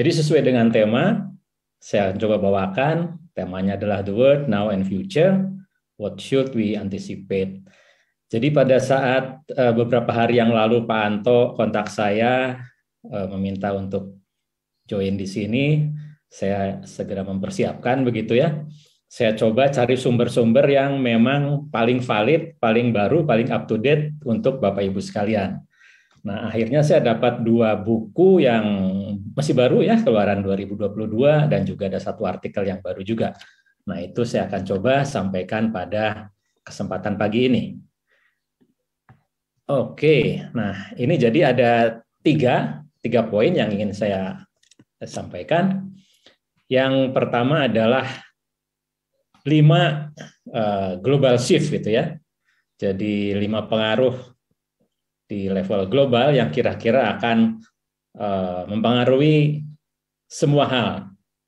Jadi sesuai dengan tema, saya coba bawakan. Temanya adalah The World Now and Future. What should we anticipate? Jadi pada saat uh, beberapa hari yang lalu Pak Anto kontak saya uh, meminta untuk join di sini, saya segera mempersiapkan begitu ya. Saya coba cari sumber-sumber yang memang paling valid, paling baru, paling up to date untuk Bapak Ibu sekalian. Nah, akhirnya saya dapat dua buku yang masih baru ya, keluaran 2022 dan juga ada satu artikel yang baru juga. Nah, itu saya akan coba sampaikan pada kesempatan pagi ini. Oke, nah ini jadi ada tiga, tiga poin yang ingin saya sampaikan. Yang pertama adalah lima uh, global shift gitu ya. Jadi lima pengaruh di level global yang kira-kira akan uh, mempengaruhi semua hal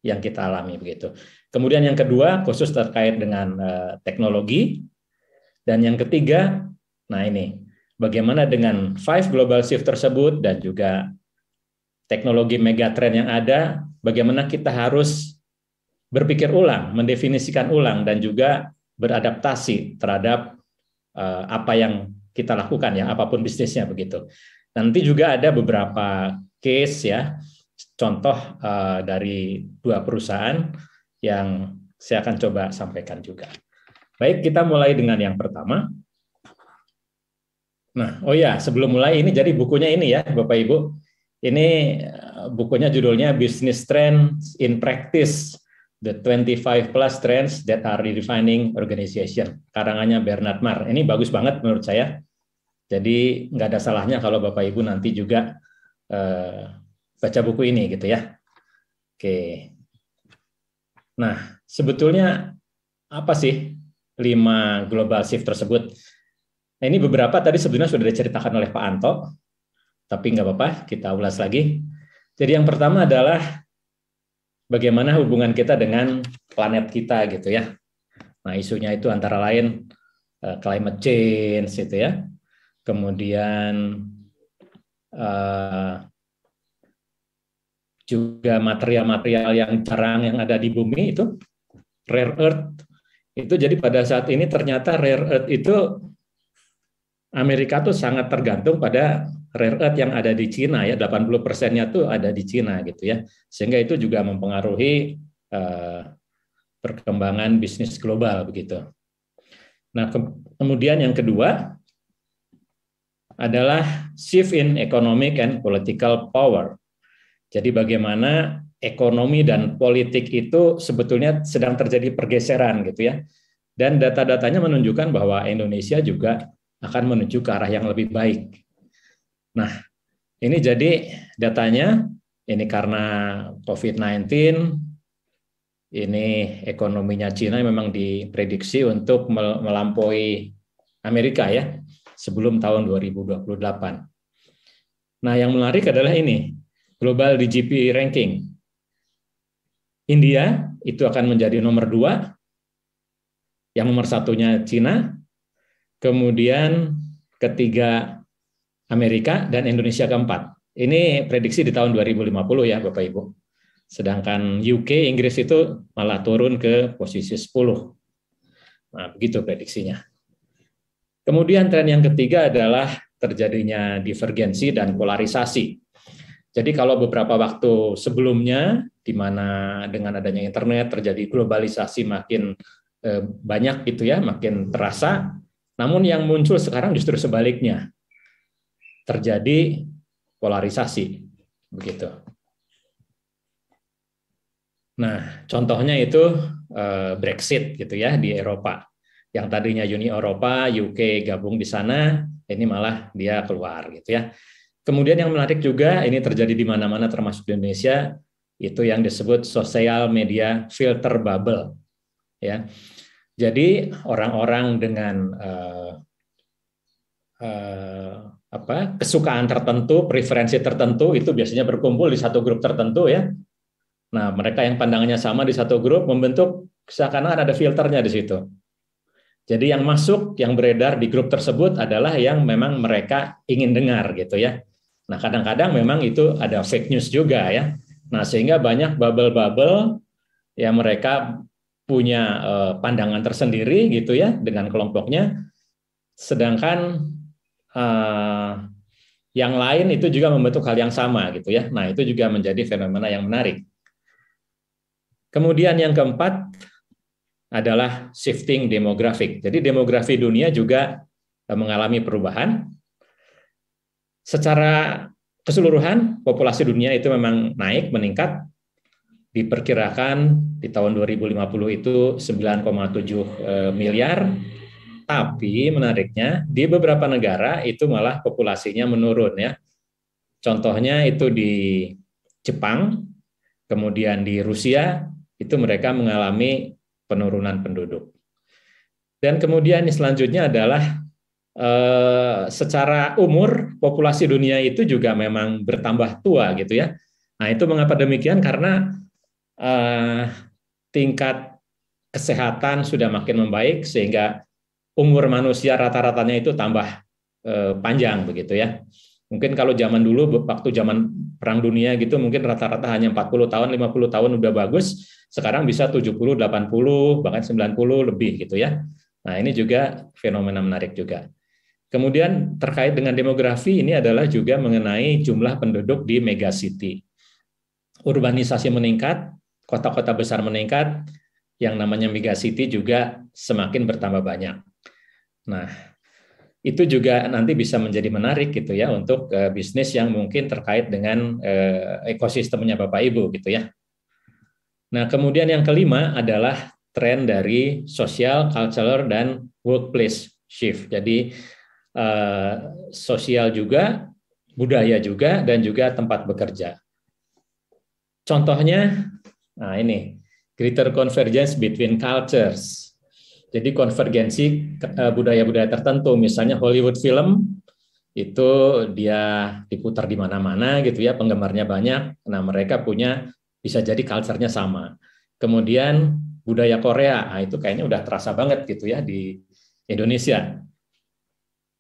yang kita alami begitu. Kemudian yang kedua khusus terkait dengan uh, teknologi dan yang ketiga, nah ini bagaimana dengan five global shift tersebut dan juga teknologi megatrend yang ada, bagaimana kita harus berpikir ulang, mendefinisikan ulang dan juga beradaptasi terhadap uh, apa yang kita lakukan ya apa pun bisnisnya begitu. Nanti juga ada beberapa case ya contoh uh, dari dua perusahaan yang saya akan coba sampaikan juga. Baik, kita mulai dengan yang pertama. Nah, oh ya, sebelum mulai ini jadi bukunya ini ya, Bapak Ibu. Ini eh, bukunya judulnya Business Trends in Practice The 25 Plus Trends That Are Redefining Organization. Karangannya Bernard Marr. Ini bagus banget menurut saya. Jadi nggak ada salahnya kalau Bapak Ibu nanti juga eh, baca buku ini gitu ya. Oke. Nah, sebetulnya apa sih lima global shift tersebut? Nah, ini beberapa tadi sebenarnya sudah diceritakan oleh Pak Anto, tapi nggak apa-apa, kita ulas lagi. Jadi yang pertama adalah bagaimana hubungan kita dengan planet kita gitu ya. Nah, isunya itu antara lain uh, climate change itu ya. Kemudian uh, juga material-material yang jarang yang ada di bumi itu rare earth. Itu jadi pada saat ini ternyata rare earth itu Amerika tuh sangat tergantung pada rare earth yang ada di Cina ya 80 persennya tuh ada di Cina gitu ya sehingga itu juga mempengaruhi uh, perkembangan bisnis global begitu. Nah ke kemudian yang kedua adalah shift in economic and political power. Jadi bagaimana ekonomi dan politik itu sebetulnya sedang terjadi pergeseran gitu ya. Dan data-datanya menunjukkan bahwa Indonesia juga akan menuju ke arah yang lebih baik Nah, ini jadi datanya ini karena COVID-19 ini ekonominya Cina memang diprediksi untuk melampaui Amerika ya sebelum tahun 2028. Nah, yang menarik adalah ini, Global DGP Ranking. India itu akan menjadi nomor dua, yang nomor satunya Cina, kemudian ketiga Amerika dan Indonesia keempat. Ini prediksi di tahun 2050 ya Bapak Ibu. Sedangkan UK, Inggris itu malah turun ke posisi 10. Nah, begitu prediksinya. Kemudian tren yang ketiga adalah terjadinya divergensi dan polarisasi. Jadi kalau beberapa waktu sebelumnya, di mana dengan adanya internet terjadi globalisasi makin eh, banyak gitu ya, makin terasa. Namun yang muncul sekarang justru sebaliknya terjadi polarisasi begitu. Nah, contohnya itu eh, Brexit gitu ya di Eropa. Yang tadinya Uni Eropa, UK gabung di sana, ini malah dia keluar gitu ya. Kemudian yang menarik juga ini terjadi di mana-mana termasuk di Indonesia itu yang disebut social media filter bubble ya. Jadi orang-orang dengan uh, uh, apa kesukaan tertentu, preferensi tertentu itu biasanya berkumpul di satu grup tertentu ya. Nah, mereka yang pandangannya sama di satu grup membentuk seakan-akan ada filternya di situ. Jadi yang masuk, yang beredar di grup tersebut adalah yang memang mereka ingin dengar gitu ya. Nah, kadang-kadang memang itu ada fake news juga ya. Nah, sehingga banyak bubble-bubble ya mereka punya uh, pandangan tersendiri gitu ya dengan kelompoknya. Sedangkan uh, yang lain itu juga membentuk hal yang sama gitu ya. Nah, itu juga menjadi fenomena yang menarik. Kemudian yang keempat adalah shifting demografik. Jadi demografi dunia juga eh, mengalami perubahan. Secara keseluruhan populasi dunia itu memang naik, meningkat. Diperkirakan di tahun 2050 itu 9,7 eh, miliar. Tapi menariknya di beberapa negara itu malah populasinya menurun ya. Contohnya itu di Jepang, kemudian di Rusia itu mereka mengalami penurunan penduduk. Dan kemudian selanjutnya adalah eh, secara umur populasi dunia itu juga memang bertambah tua gitu ya. Nah itu mengapa demikian karena eh, tingkat kesehatan sudah makin membaik sehingga umur manusia rata-ratanya itu tambah eh, panjang begitu ya. Mungkin kalau zaman dulu waktu zaman perang dunia gitu mungkin rata-rata hanya 40 tahun, 50 tahun udah bagus. Sekarang bisa 70, 80, bahkan 90 lebih gitu ya. Nah, ini juga fenomena menarik juga. Kemudian terkait dengan demografi ini adalah juga mengenai jumlah penduduk di megacity. Urbanisasi meningkat, kota-kota besar meningkat, yang namanya megacity juga semakin bertambah banyak. Nah, itu juga nanti bisa menjadi menarik gitu ya untuk uh, bisnis yang mungkin terkait dengan uh, ekosistemnya Bapak Ibu gitu ya. Nah, kemudian yang kelima adalah tren dari social, cultural dan workplace shift. Jadi uh, sosial juga, budaya juga dan juga tempat bekerja. Contohnya nah ini greater convergence between cultures jadi konvergensi eh, budaya-budaya tertentu, misalnya Hollywood film itu dia diputar di mana-mana gitu ya, penggemarnya banyak. Nah mereka punya bisa jadi culture-nya sama. Kemudian budaya Korea, nah itu kayaknya udah terasa banget gitu ya di Indonesia,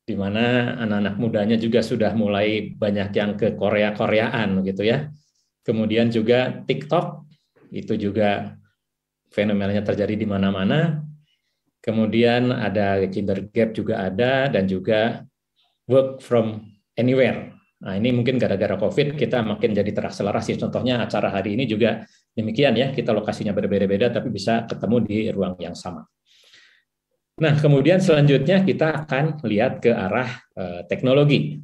di mana anak-anak mudanya juga sudah mulai banyak yang ke Korea-Koreaan gitu ya. Kemudian juga TikTok itu juga fenomenanya terjadi di mana-mana kemudian ada kinder gap juga ada, dan juga work from anywhere. Nah, ini mungkin gara-gara COVID kita makin jadi terakselerasi. Contohnya acara hari ini juga demikian ya, kita lokasinya berbeda-beda tapi bisa ketemu di ruang yang sama. Nah, kemudian selanjutnya kita akan lihat ke arah eh, teknologi.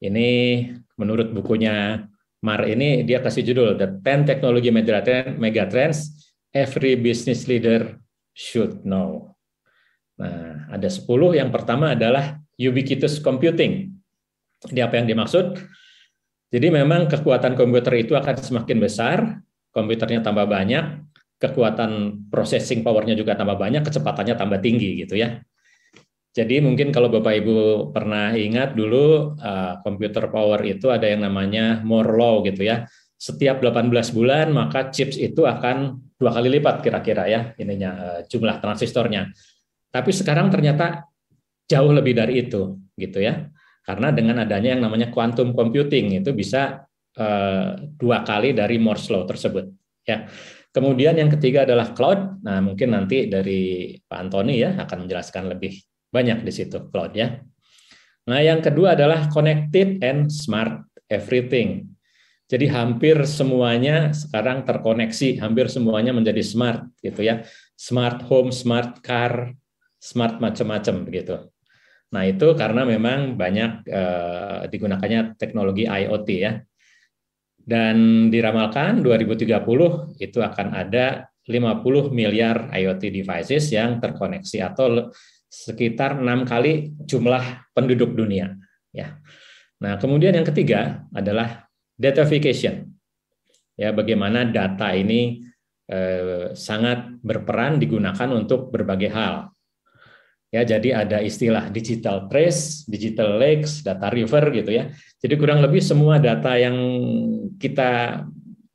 Ini menurut bukunya Mar ini dia kasih judul The 10 Technology Megatrends every business leader should know. Nah, ada 10. Yang pertama adalah ubiquitous computing. Ini apa yang dimaksud? Jadi memang kekuatan komputer itu akan semakin besar, komputernya tambah banyak, kekuatan processing powernya juga tambah banyak, kecepatannya tambah tinggi gitu ya. Jadi mungkin kalau Bapak Ibu pernah ingat dulu uh, power itu ada yang namanya Moore law gitu ya. Setiap 18 bulan maka chips itu akan dua kali lipat kira-kira ya ininya eh, jumlah transistornya. Tapi sekarang ternyata jauh lebih dari itu gitu ya. Karena dengan adanya yang namanya quantum computing itu bisa uh, dua kali dari Moore's law tersebut ya. Kemudian yang ketiga adalah cloud. Nah, mungkin nanti dari Pak Antoni ya akan menjelaskan lebih banyak di situ cloud ya. Nah, yang kedua adalah connected and smart everything. Jadi hampir semuanya sekarang terkoneksi, hampir semuanya menjadi smart gitu ya. Smart home, smart car, smart macam-macam begitu. Nah, itu karena memang banyak eh, digunakannya teknologi IoT ya. Dan diramalkan 2030 itu akan ada 50 miliar IoT devices yang terkoneksi atau sekitar enam kali jumlah penduduk dunia ya. Nah, kemudian yang ketiga adalah datafication. Ya, bagaimana data ini eh, sangat berperan digunakan untuk berbagai hal. Ya, jadi ada istilah digital trace, digital lakes, data river gitu ya. Jadi kurang lebih semua data yang kita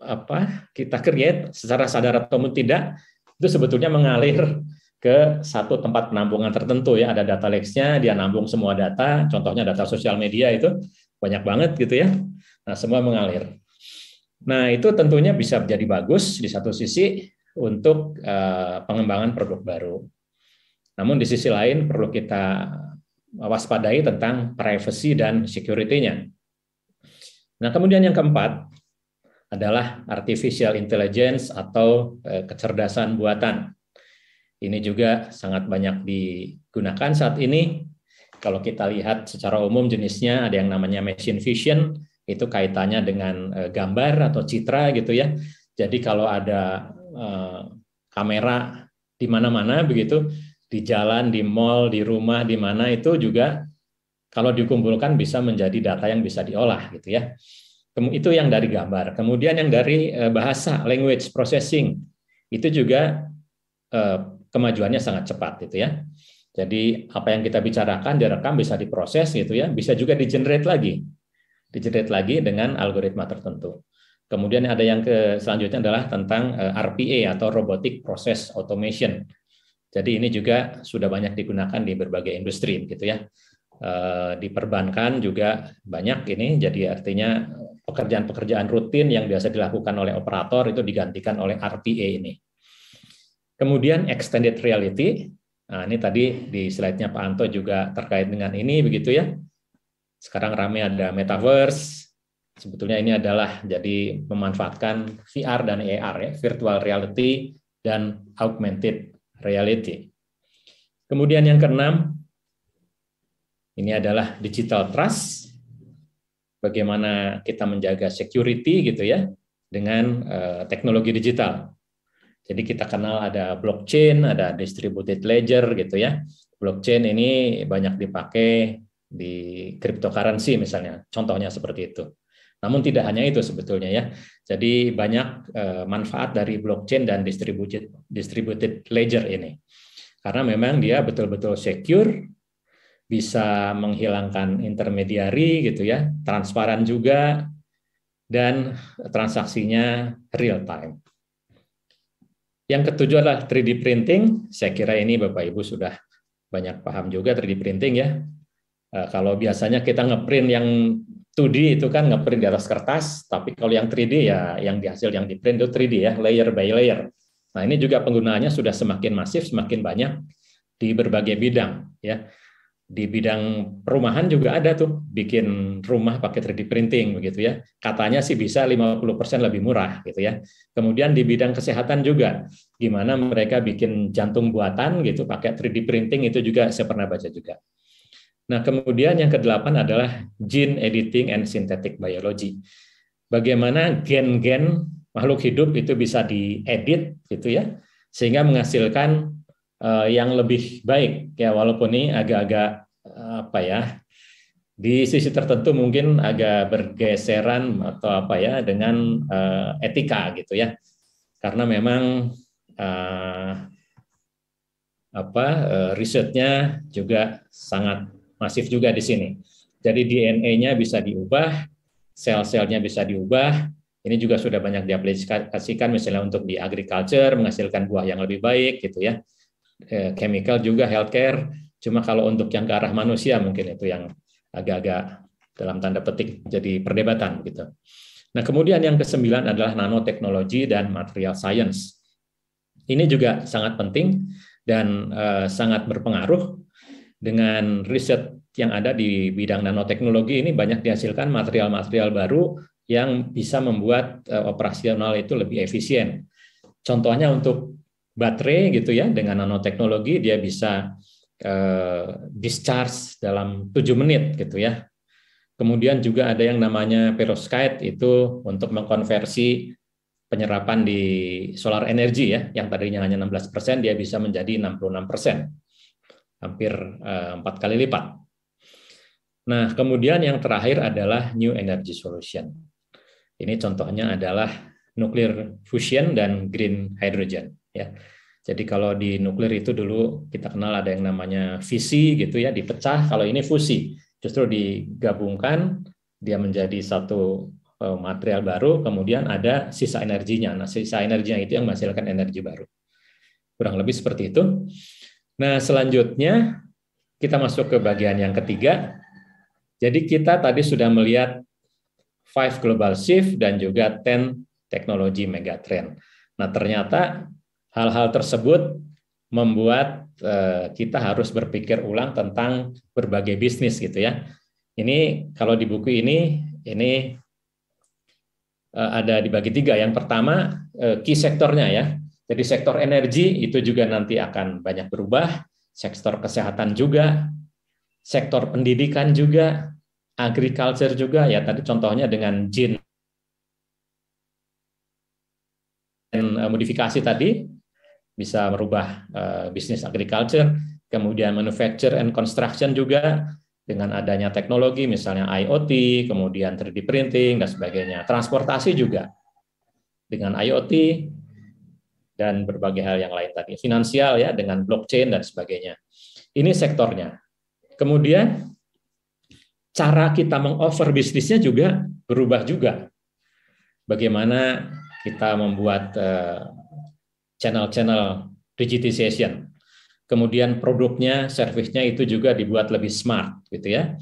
apa kita create secara sadar atau tidak itu sebetulnya mengalir ke satu tempat penampungan tertentu ya ada data lakes-nya dia nambung semua data contohnya data sosial media itu banyak banget gitu ya. Nah semua mengalir. Nah itu tentunya bisa menjadi bagus di satu sisi untuk uh, pengembangan produk baru. Namun di sisi lain perlu kita waspadai tentang privacy dan security-nya. Nah kemudian yang keempat adalah artificial intelligence atau uh, kecerdasan buatan. Ini juga sangat banyak digunakan saat ini. Kalau kita lihat secara umum jenisnya ada yang namanya machine vision, itu kaitannya dengan eh, gambar atau citra gitu ya. Jadi kalau ada eh, kamera di mana-mana begitu, di jalan, di mall, di rumah, di mana itu juga kalau dikumpulkan bisa menjadi data yang bisa diolah gitu ya. Itu yang dari gambar. Kemudian yang dari eh, bahasa, language processing, itu juga kemajuannya sangat cepat gitu ya. Jadi apa yang kita bicarakan direkam bisa diproses gitu ya, bisa juga di-generate lagi. Di-generate lagi dengan algoritma tertentu. Kemudian ada yang ke selanjutnya adalah tentang eh, RPA atau robotic process automation. Jadi ini juga sudah banyak digunakan di berbagai industri gitu ya. Eh, di perbankan juga banyak ini jadi artinya pekerjaan-pekerjaan rutin yang biasa dilakukan oleh operator itu digantikan oleh RPA ini. Kemudian extended reality. Nah, ini tadi di slide-nya Pak Anto juga terkait dengan ini begitu ya. Sekarang ramai ada metaverse. Sebetulnya ini adalah jadi memanfaatkan VR dan AR ya, virtual reality dan augmented reality. Kemudian yang keenam ini adalah digital trust. Bagaimana kita menjaga security gitu ya dengan uh, teknologi digital. Jadi kita kenal ada blockchain, ada distributed ledger gitu ya. Blockchain ini banyak dipakai di cryptocurrency misalnya, contohnya seperti itu. Namun tidak hanya itu sebetulnya ya. Jadi banyak eh, manfaat dari blockchain dan distributed distributed ledger ini. Karena memang dia betul-betul secure, bisa menghilangkan intermediari gitu ya, transparan juga dan transaksinya real time. Yang ketujuh adalah 3D printing. Saya kira ini Bapak Ibu sudah banyak paham juga 3D printing ya. Eh, kalau biasanya kita ngeprint yang 2D itu kan ngeprint di atas kertas, tapi kalau yang 3D ya yang dihasil yang di print itu 3D ya, layer by layer. Nah, ini juga penggunaannya sudah semakin masif, semakin banyak di berbagai bidang ya di bidang perumahan juga ada tuh bikin rumah pakai 3D printing begitu ya. Katanya sih bisa 50% lebih murah gitu ya. Kemudian di bidang kesehatan juga gimana mereka bikin jantung buatan gitu pakai 3D printing itu juga saya pernah baca juga. Nah, kemudian yang kedelapan adalah gene editing and synthetic biology. Bagaimana gen-gen makhluk hidup itu bisa diedit gitu ya sehingga menghasilkan uh, yang lebih baik. Ya walaupun ini agak-agak uh, apa ya di sisi tertentu mungkin agak bergeseran atau apa ya dengan uh, etika gitu ya. Karena memang uh, apa uh, risetnya juga sangat masif juga di sini. Jadi DNA-nya bisa diubah sel-selnya bisa diubah. Ini juga sudah banyak diaplikasikan misalnya untuk di agriculture menghasilkan buah yang lebih baik gitu ya. Eh, chemical juga healthcare. Cuma kalau untuk yang ke arah manusia mungkin itu yang agak-agak dalam tanda petik jadi perdebatan gitu. Nah, kemudian yang kesembilan adalah nanoteknologi dan material science. Ini juga sangat penting dan uh, sangat berpengaruh dengan riset yang ada di bidang nanoteknologi ini banyak dihasilkan material-material baru yang bisa membuat uh, operasional itu lebih efisien. Contohnya untuk baterai gitu ya dengan nanoteknologi dia bisa uh, discharge dalam tujuh menit gitu ya. Kemudian juga ada yang namanya perovskite itu untuk mengkonversi penyerapan di solar energi ya, yang tadinya hanya 16 persen dia bisa menjadi 66 persen, hampir eh, empat kali lipat. Nah, kemudian yang terakhir adalah new energy solution. Ini contohnya adalah nuclear fusion dan green hydrogen ya. Jadi kalau di nuklir itu dulu kita kenal ada yang namanya fisi gitu ya, dipecah. Kalau ini fusi, justru digabungkan dia menjadi satu eh, material baru, kemudian ada sisa energinya. Nah, sisa energinya itu yang menghasilkan energi baru. Kurang lebih seperti itu. Nah, selanjutnya kita masuk ke bagian yang ketiga. Jadi kita tadi sudah melihat five global shift dan juga ten teknologi megatrend. Nah, ternyata hal-hal tersebut membuat uh, kita harus berpikir ulang tentang berbagai bisnis gitu ya. Ini kalau di buku ini ini uh, ada dibagi tiga. Yang pertama uh, key sektornya ya. Jadi sektor energi itu juga nanti akan banyak berubah, sektor kesehatan juga, sektor pendidikan juga, agriculture juga ya tadi contohnya dengan eh, modifikasi tadi bisa merubah uh, bisnis agriculture, kemudian manufacture and construction juga dengan adanya teknologi misalnya IoT, kemudian 3D printing dan sebagainya. Transportasi juga dengan IoT dan berbagai hal yang lain tadi. Finansial ya dengan blockchain dan sebagainya. Ini sektornya. Kemudian cara kita mengoffer bisnisnya juga berubah juga. Bagaimana kita membuat eh, channel-channel digitization. Kemudian produknya, servisnya itu juga dibuat lebih smart, gitu ya.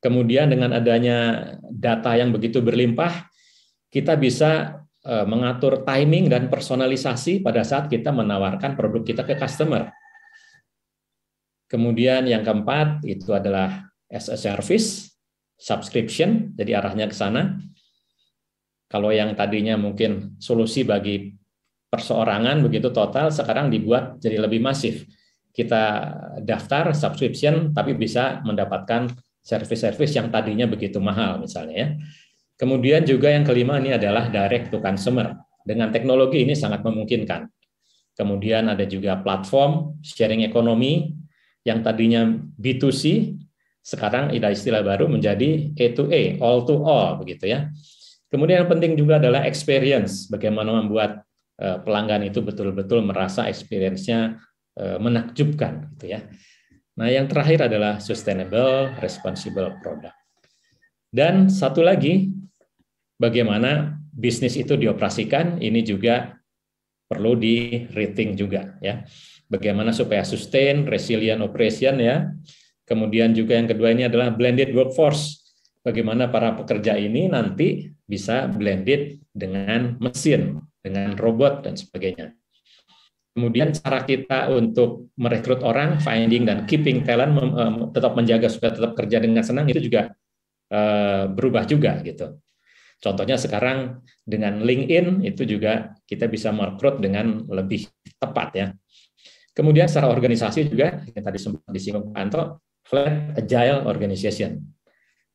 Kemudian dengan adanya data yang begitu berlimpah, kita bisa eh, mengatur timing dan personalisasi pada saat kita menawarkan produk kita ke customer. Kemudian yang keempat itu adalah as a service, subscription, jadi arahnya ke sana. Kalau yang tadinya mungkin solusi bagi perseorangan begitu total, sekarang dibuat jadi lebih masif. Kita daftar subscription, tapi bisa mendapatkan service-service yang tadinya begitu mahal misalnya ya. Kemudian juga yang kelima ini adalah direct to consumer. Dengan teknologi ini sangat memungkinkan. Kemudian ada juga platform sharing ekonomi yang tadinya B2C sekarang ada istilah baru menjadi A to A, all to all begitu ya. Kemudian yang penting juga adalah experience, bagaimana membuat pelanggan itu betul-betul merasa experience-nya eh, menakjubkan gitu ya. Nah, yang terakhir adalah sustainable responsible product. Dan satu lagi bagaimana bisnis itu dioperasikan ini juga perlu di rating juga ya. Bagaimana supaya sustain, resilient operation ya Kemudian juga yang kedua ini adalah blended workforce. Bagaimana para pekerja ini nanti bisa blended dengan mesin, dengan robot dan sebagainya. Kemudian cara kita untuk merekrut orang, finding dan keeping talent, tetap menjaga supaya tetap kerja dengan senang itu juga eh, berubah juga gitu. Contohnya sekarang dengan LinkedIn itu juga kita bisa merekrut dengan lebih tepat ya. Kemudian secara organisasi juga yang tadi sempat disinggung Pak Anto, flat agile organization.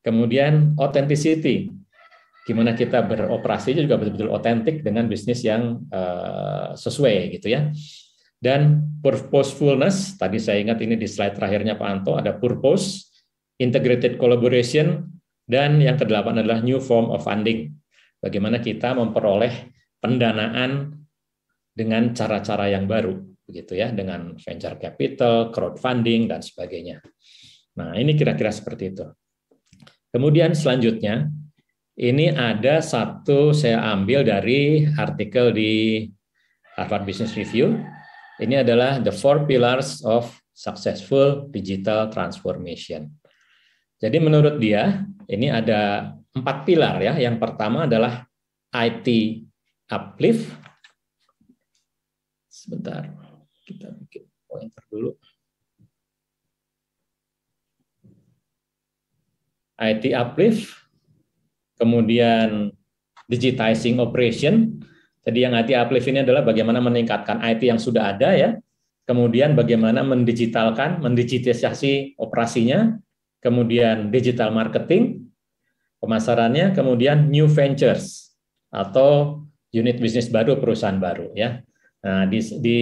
Kemudian authenticity, gimana kita beroperasi juga betul-betul otentik dengan bisnis yang uh, sesuai gitu ya. Dan purposefulness, tadi saya ingat ini di slide terakhirnya Pak Anto, ada purpose, integrated collaboration, dan yang kedelapan adalah new form of funding. Bagaimana kita memperoleh pendanaan dengan cara-cara yang baru, begitu ya, dengan venture capital, crowdfunding, dan sebagainya. Nah, ini kira-kira seperti itu. Kemudian selanjutnya, ini ada satu saya ambil dari artikel di Harvard Business Review. Ini adalah the four pillars of successful digital transformation. Jadi menurut dia, ini ada empat pilar ya. Yang pertama adalah IT uplift. Sebentar, kita bikin pointer dulu. IT uplift, kemudian digitizing operation. Jadi yang IT uplift ini adalah bagaimana meningkatkan IT yang sudah ada ya, kemudian bagaimana mendigitalkan, mendigitalisasi operasinya, kemudian digital marketing, pemasarannya, kemudian new ventures atau unit bisnis baru, perusahaan baru ya. Nah, di, di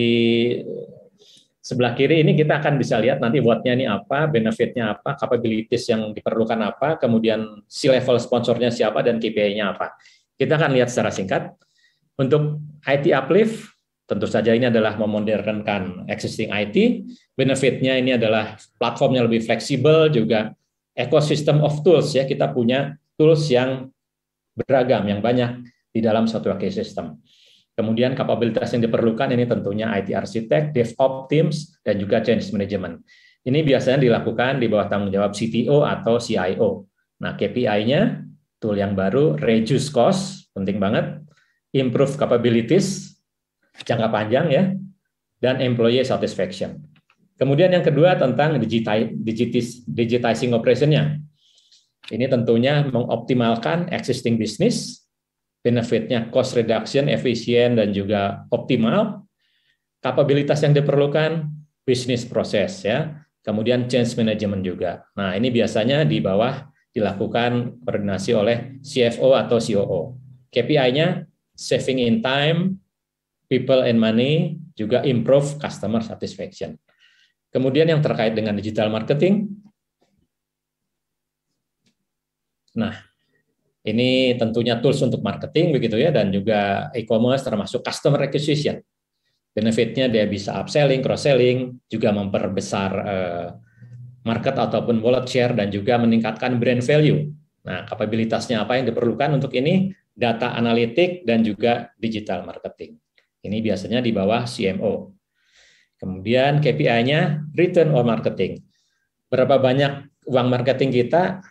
Sebelah kiri ini kita akan bisa lihat nanti buatnya ini apa, benefitnya apa, capabilities yang diperlukan apa, kemudian si level sponsornya siapa dan KPI-nya apa. Kita akan lihat secara singkat. Untuk IT uplift, tentu saja ini adalah memodernkan existing IT. Benefitnya ini adalah platformnya lebih fleksibel, juga ecosystem of tools ya. Kita punya tools yang beragam, yang banyak di dalam satu ecosystem. Kemudian kapabilitas yang diperlukan ini tentunya IT architect, DevOps teams, dan juga change management. Ini biasanya dilakukan di bawah tanggung jawab CTO atau CIO. Nah, KPI-nya, tool yang baru, reduce cost, penting banget, improve capabilities, jangka panjang ya, dan employee satisfaction. Kemudian yang kedua tentang digitizing operation-nya. Ini tentunya mengoptimalkan existing business, benefitnya cost reduction, efisien, dan juga optimal. Kapabilitas yang diperlukan, bisnis proses ya. Kemudian change management juga. Nah, ini biasanya di bawah dilakukan koordinasi oleh CFO atau COO. KPI-nya saving in time, people and money, juga improve customer satisfaction. Kemudian yang terkait dengan digital marketing. Nah, ini tentunya tools untuk marketing begitu ya dan juga e-commerce termasuk customer acquisition. Benefitnya dia bisa upselling, cross selling, juga memperbesar eh, market ataupun wallet share dan juga meningkatkan brand value. Nah, kapabilitasnya apa yang diperlukan untuk ini? Data analitik dan juga digital marketing. Ini biasanya di bawah CMO. Kemudian KPI-nya return on marketing. Berapa banyak uang marketing kita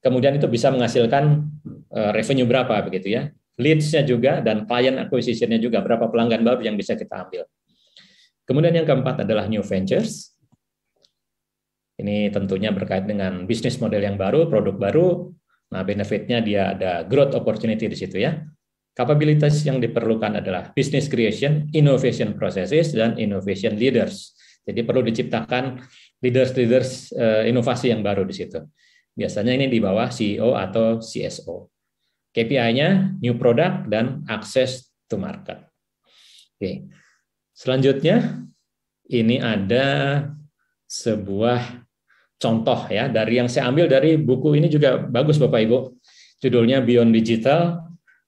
kemudian itu bisa menghasilkan uh, revenue berapa begitu ya. Leads-nya juga dan client acquisition-nya juga berapa pelanggan baru yang bisa kita ambil. Kemudian yang keempat adalah new ventures. Ini tentunya berkait dengan bisnis model yang baru, produk baru. Nah, benefitnya dia ada growth opportunity di situ ya. Kapabilitas yang diperlukan adalah business creation, innovation processes, dan innovation leaders. Jadi perlu diciptakan leaders-leaders uh, inovasi yang baru di situ. Biasanya ini di bawah CEO atau CSO. KPI-nya new product dan access to market. Oke. Selanjutnya ini ada sebuah contoh ya dari yang saya ambil dari buku ini juga bagus Bapak Ibu. Judulnya Beyond Digital: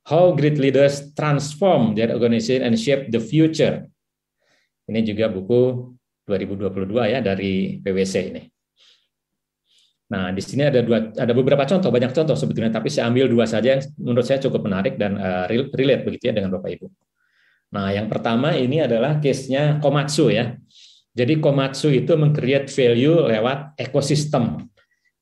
How Great Leaders Transform Their Organization and Shape the Future. Ini juga buku 2022 ya dari PwC ini. Nah, di sini ada dua, ada beberapa contoh, banyak contoh sebetulnya, tapi saya ambil dua saja yang menurut saya cukup menarik dan uh, relate begitu ya dengan Bapak Ibu. Nah, yang pertama ini adalah case-nya Komatsu ya. Jadi Komatsu itu meng-create value lewat ekosistem.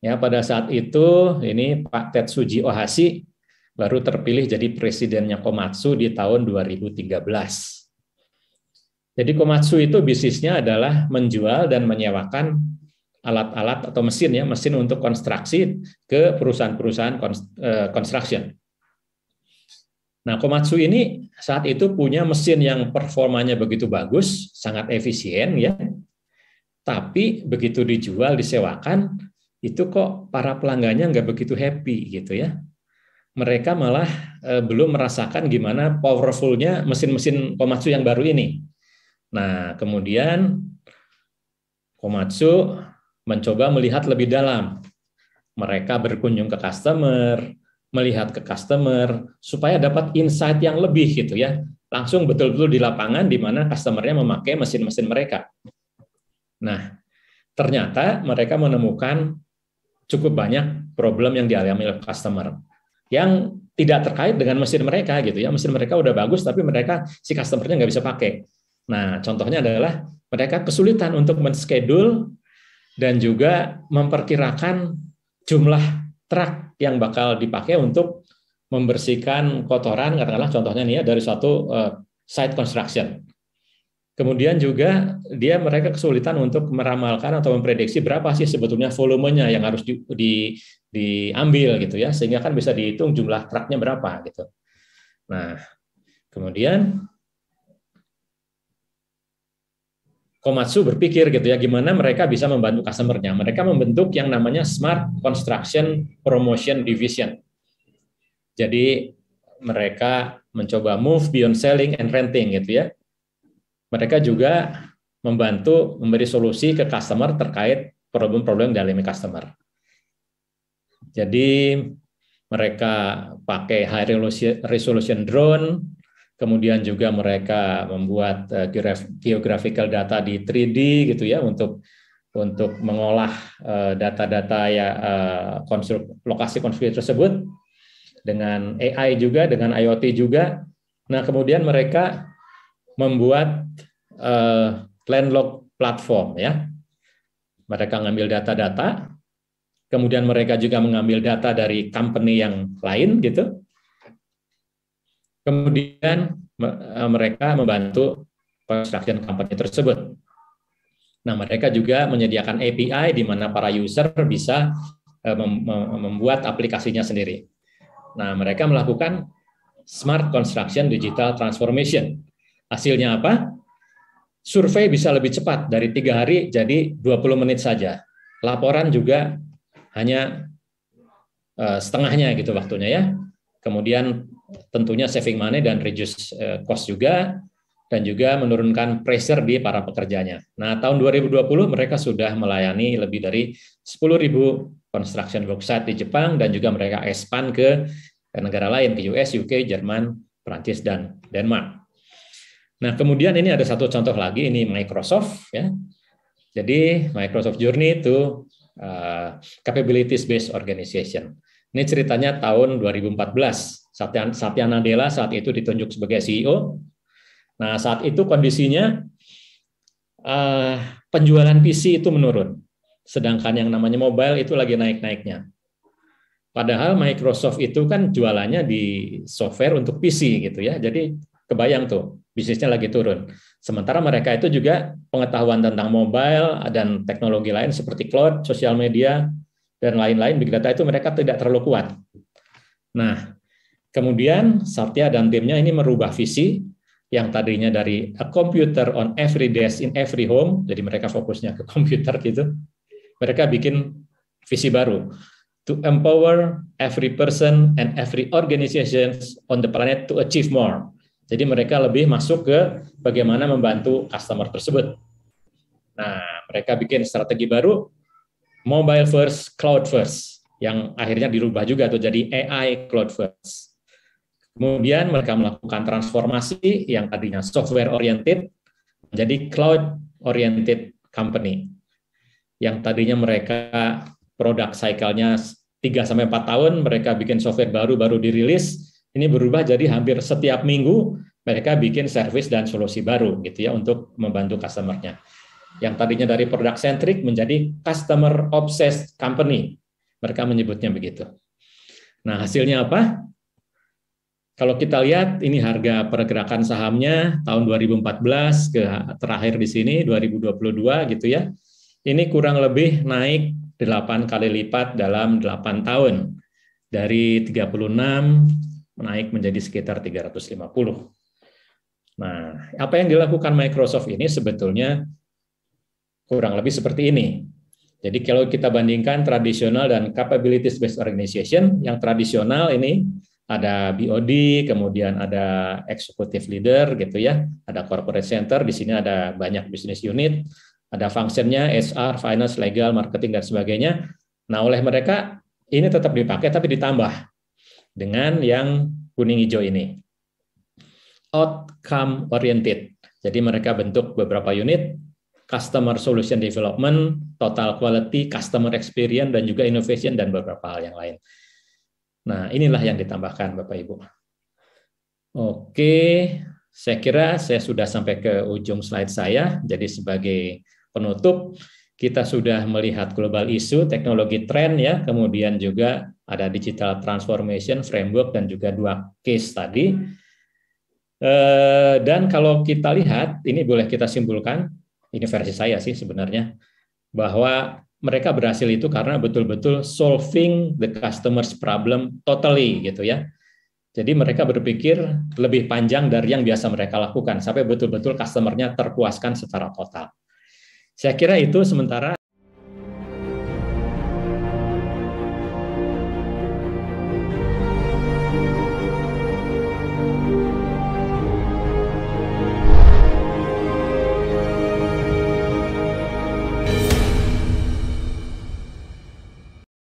Ya, pada saat itu ini Pak Tetsuji Ohashi baru terpilih jadi presidennya Komatsu di tahun 2013. Jadi Komatsu itu bisnisnya adalah menjual dan menyewakan alat-alat atau mesin ya, mesin untuk konstruksi ke perusahaan-perusahaan eh, construction. Nah, Komatsu ini saat itu punya mesin yang performanya begitu bagus, sangat efisien ya. Tapi begitu dijual, disewakan, itu kok para pelanggannya nggak begitu happy gitu ya. Mereka malah eh, belum merasakan gimana powerfulnya mesin-mesin Komatsu yang baru ini. Nah, kemudian Komatsu mencoba melihat lebih dalam. Mereka berkunjung ke customer, melihat ke customer supaya dapat insight yang lebih gitu ya. Langsung betul-betul di lapangan di mana customernya memakai mesin-mesin mereka. Nah, ternyata mereka menemukan cukup banyak problem yang dialami oleh customer yang tidak terkait dengan mesin mereka gitu ya. Mesin mereka udah bagus tapi mereka si customernya nggak bisa pakai. Nah, contohnya adalah mereka kesulitan untuk men-schedule dan juga memperkirakan jumlah truk yang bakal dipakai untuk membersihkan kotoran katakanlah contohnya nih ya dari suatu uh, site construction. Kemudian juga dia mereka kesulitan untuk meramalkan atau memprediksi berapa sih sebetulnya volumenya yang harus di, di, diambil gitu ya sehingga kan bisa dihitung jumlah truknya berapa gitu. Nah, kemudian Komatsu berpikir gitu ya gimana mereka bisa membantu customernya. Mereka membentuk yang namanya Smart Construction Promotion Division. Jadi mereka mencoba move beyond selling and renting gitu ya. Mereka juga membantu memberi solusi ke customer terkait problem-problem dari customer. Jadi mereka pakai high resolution drone, kemudian juga mereka membuat uh, geographical data di 3D gitu ya untuk untuk mengolah uh, data-data ya uh, konstruk, lokasi konstruksi tersebut dengan AI juga dengan IoT juga Nah, kemudian mereka membuat uh, landlock platform ya. Mereka mengambil data-data, kemudian mereka juga mengambil data dari company yang lain gitu. Kemudian uh, mereka membantu construction company tersebut. Nah, mereka juga menyediakan API di mana para user bisa uh, membuat aplikasinya sendiri. Nah, mereka melakukan smart construction digital transformation. Hasilnya apa? Survei bisa lebih cepat dari tiga hari jadi 20 menit saja. Laporan juga hanya uh, setengahnya gitu waktunya ya. Kemudian tentunya saving money dan reduce uh, cost juga dan juga menurunkan pressure di para pekerjanya. Nah, tahun 2020 mereka sudah melayani lebih dari 10.000 construction worksite di Jepang dan juga mereka expand ke negara lain ke US, UK, Jerman, Prancis dan Denmark. Nah, kemudian ini ada satu contoh lagi ini Microsoft ya. Jadi Microsoft Journey itu uh, capabilities based organization. Ini ceritanya tahun 2014. Satya, Satya Nadella saat itu ditunjuk sebagai CEO. Nah, saat itu kondisinya uh, penjualan PC itu menurun. Sedangkan yang namanya mobile itu lagi naik-naiknya. Padahal Microsoft itu kan jualannya di software untuk PC gitu ya. Jadi kebayang tuh bisnisnya lagi turun. Sementara mereka itu juga pengetahuan tentang mobile dan teknologi lain seperti cloud, sosial media dan lain-lain big data itu mereka tidak terlalu kuat. Nah, kemudian Satya dan timnya ini merubah visi yang tadinya dari a computer on every desk in every home, jadi mereka fokusnya ke komputer gitu. Mereka bikin visi baru to empower every person and every organization on the planet to achieve more. Jadi mereka lebih masuk ke bagaimana membantu customer tersebut. Nah, mereka bikin strategi baru mobile first, cloud first yang akhirnya dirubah juga tuh jadi AI cloud first. Kemudian mereka melakukan transformasi yang tadinya software oriented menjadi cloud oriented company. Yang tadinya mereka produk cycle-nya 3 sampai 4 tahun mereka bikin software baru baru dirilis, ini berubah jadi hampir setiap minggu mereka bikin service dan solusi baru gitu ya untuk membantu customer-nya. Yang tadinya dari product centric menjadi customer obsessed company. Mereka menyebutnya begitu. Nah, hasilnya apa? Kalau kita lihat ini harga pergerakan sahamnya tahun 2014 ke terakhir di sini 2022 gitu ya. Ini kurang lebih naik 8 kali lipat dalam 8 tahun. Dari 36 naik menjadi sekitar 350. Nah, apa yang dilakukan Microsoft ini sebetulnya kurang lebih seperti ini. Jadi kalau kita bandingkan tradisional dan capabilities based organization, yang tradisional ini ada BOD, kemudian ada executive leader gitu ya, ada corporate center, di sini ada banyak business unit, ada fungsinya HR, finance, legal, marketing dan sebagainya. Nah, oleh mereka ini tetap dipakai tapi ditambah dengan yang kuning hijau ini. Outcome oriented. Jadi mereka bentuk beberapa unit customer solution development, total quality, customer experience dan juga innovation dan beberapa hal yang lain. Nah, inilah yang ditambahkan Bapak Ibu. Oke, saya kira saya sudah sampai ke ujung slide saya. Jadi sebagai penutup, kita sudah melihat global isu, teknologi tren ya, kemudian juga ada digital transformation framework dan juga dua case tadi. Eh, dan kalau kita lihat, ini boleh kita simpulkan, ini versi saya sih sebenarnya, bahwa mereka berhasil itu karena betul-betul solving the customer's problem totally gitu ya. Jadi mereka berpikir lebih panjang dari yang biasa mereka lakukan sampai betul-betul customernya terpuaskan secara total. Saya kira itu sementara